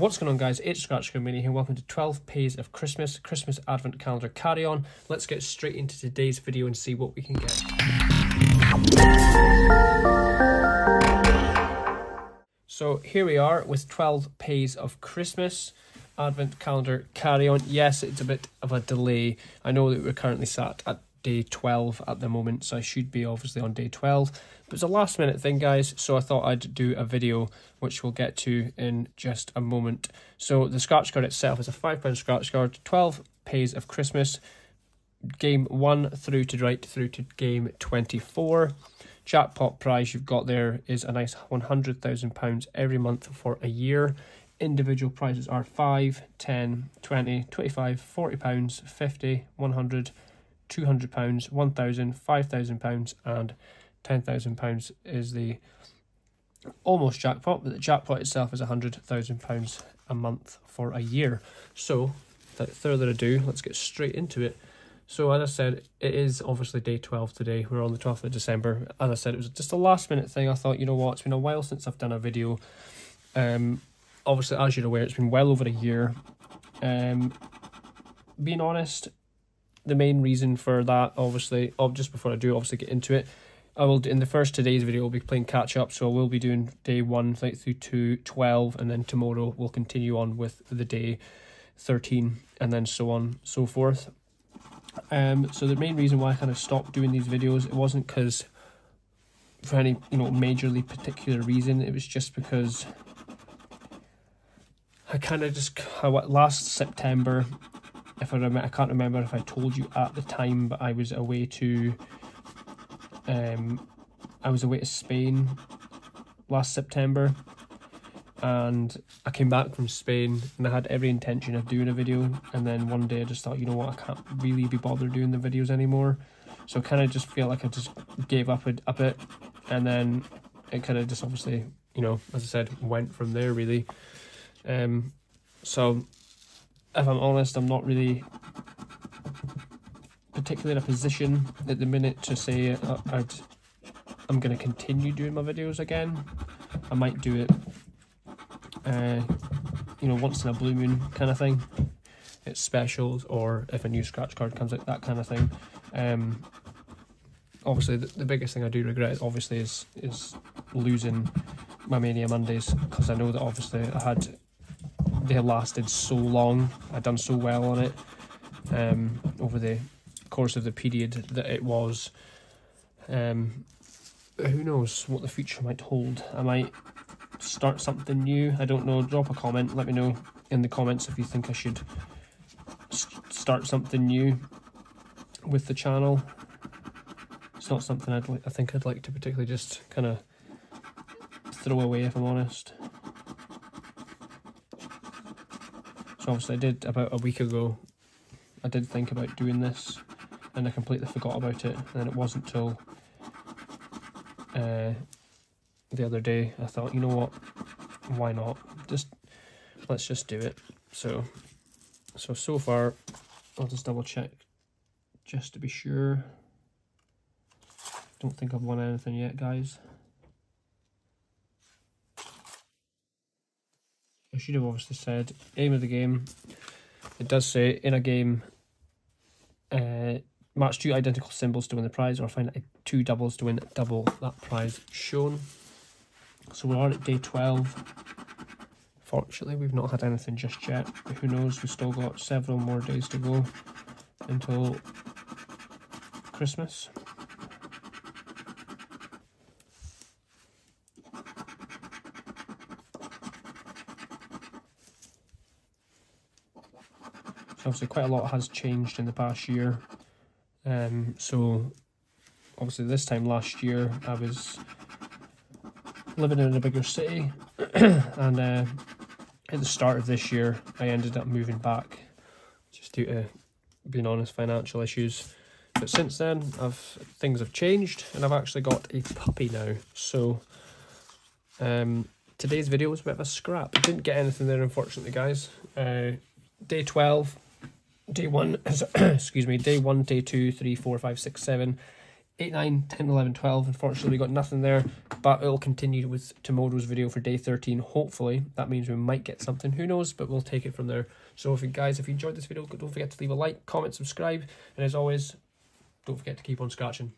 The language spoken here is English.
What's going on guys, it's Scratch Mania here, welcome to 12 Pays of Christmas, Christmas Advent Calendar Carry On. Let's get straight into today's video and see what we can get. So here we are with 12 Pays of Christmas Advent Calendar Carry On. Yes, it's a bit of a delay. I know that we're currently sat at day 12 at the moment, so I should be obviously on day 12. But it's a last minute thing, guys, so I thought I'd do a video, which we'll get to in just a moment. So the scratch card itself is a £5 scratch card, 12 pays of Christmas, game 1 through to right through to game 24. Jackpot prize you've got there is a nice £100,000 every month for a year. Individual prizes are 5, 10, 20, 25, 40 pounds, 50, 100, £200, £1,000, £5,000 and £10,000 is the almost jackpot, but the jackpot itself is £100,000 a month for a year. So, without further ado, let's get straight into it. So, as I said, it is obviously day 12 today. We're on the 12th of December. As I said, it was just a last minute thing. I thought, you know what, it's been a while since I've done a video. Um, obviously, as you're aware, it's been well over a year. Um, being honest, the main reason for that, obviously, oh, just before I do obviously get into it, I will in the first today's video I'll be playing catch up, so I will be doing day one right through to twelve, and then tomorrow we'll continue on with the day thirteen, and then so on so forth. Um, so the main reason why I kind of stopped doing these videos, it wasn't because for any you know majorly particular reason. It was just because I kind of just I, last September if I remember, I can't remember if I told you at the time, but I was away to, um, I was away to Spain last September, and I came back from Spain, and I had every intention of doing a video, and then one day I just thought, you know what, I can't really be bothered doing the videos anymore, so I kind of just feel like I just gave up a, a bit, and then it kind of just obviously, you know, as I said, went from there really. Um, so if I'm honest, I'm not really particularly in a position at the minute to say uh, I'd, I'm going to continue doing my videos again. I might do it, uh, you know, once in a blue moon kind of thing. It's specials or if a new scratch card comes out, that kind of thing. Um, obviously, the, the biggest thing I do regret, obviously, is is losing my Mania Mondays because I know that obviously I had they lasted so long. I'd done so well on it um, over the course of the period that it was. Um, who knows what the future might hold? I might start something new. I don't know. Drop a comment. Let me know in the comments if you think I should start something new with the channel. It's not something I'd like. I think I'd like to particularly just kind of throw away, if I'm honest. Obviously I did about a week ago, I did think about doing this and I completely forgot about it and it wasn't till uh, the other day I thought, you know what, why not, just let's just do it. So, so, so far, I'll just double check just to be sure. Don't think I've won anything yet, guys. I should have obviously said aim of the game. It does say in a game, uh, match two identical symbols to win the prize, or find two doubles to win double that prize shown. So we're on at day 12. Fortunately, we've not had anything just yet, but who knows, we've still got several more days to go until Christmas. Obviously quite a lot has changed in the past year. Um, so obviously this time last year I was living in a bigger city and uh, at the start of this year I ended up moving back just due to being honest financial issues. But since then I've things have changed and I've actually got a puppy now. So um, today's video was a bit of a scrap. Didn't get anything there unfortunately guys. Uh, day 12 day one, excuse me, day one, day two, three, four, five, six, seven, 8, 9, 10, 11, 12. Unfortunately, we got nothing there, but it'll continue with tomorrow's video for day 13. Hopefully, that means we might get something. Who knows, but we'll take it from there. So, if you guys, if you enjoyed this video, don't forget to leave a like, comment, subscribe, and as always, don't forget to keep on scratching.